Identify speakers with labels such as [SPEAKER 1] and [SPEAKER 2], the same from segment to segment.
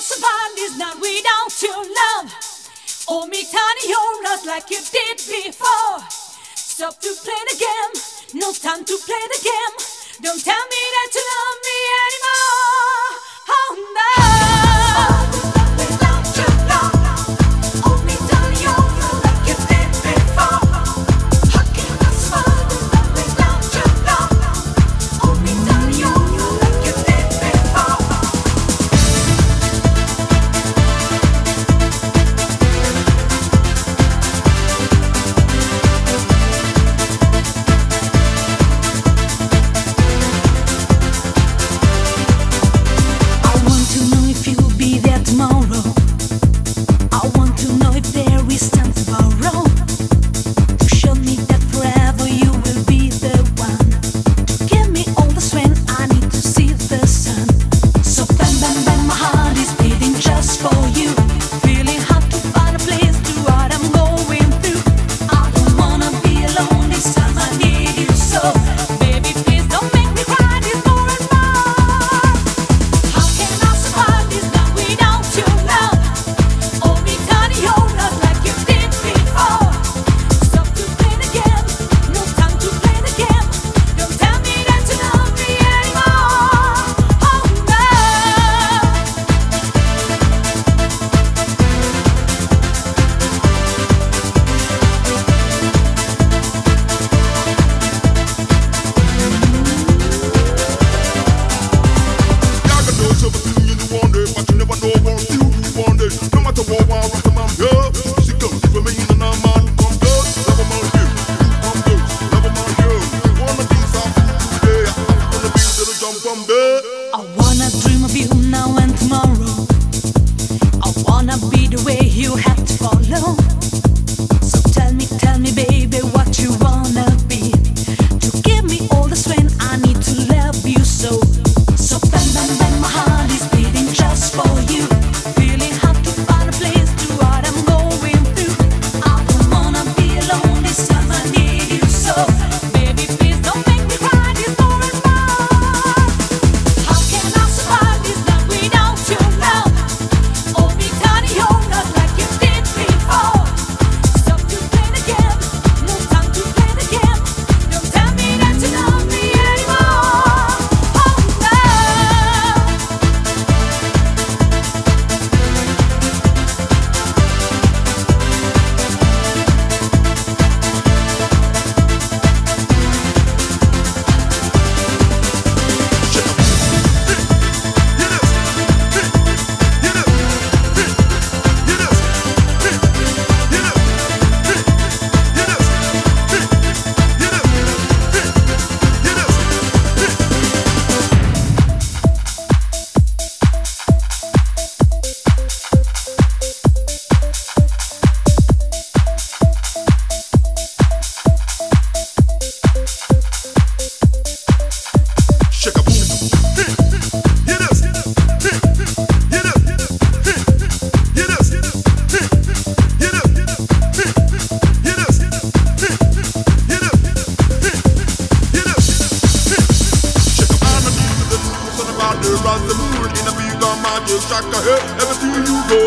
[SPEAKER 1] up upon this night without your love. Oh, me turning your us like you did before. Stop to play the game, no time to play the game. Don't tell me that you love me.
[SPEAKER 2] I wanna
[SPEAKER 1] dream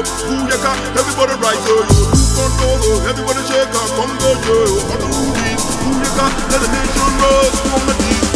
[SPEAKER 2] Who ya got? Everybody rise, oh, yo. Who control, oh. Everybody shake, oh. Come go, yo. Who ya got? Let the nation rise. Come on,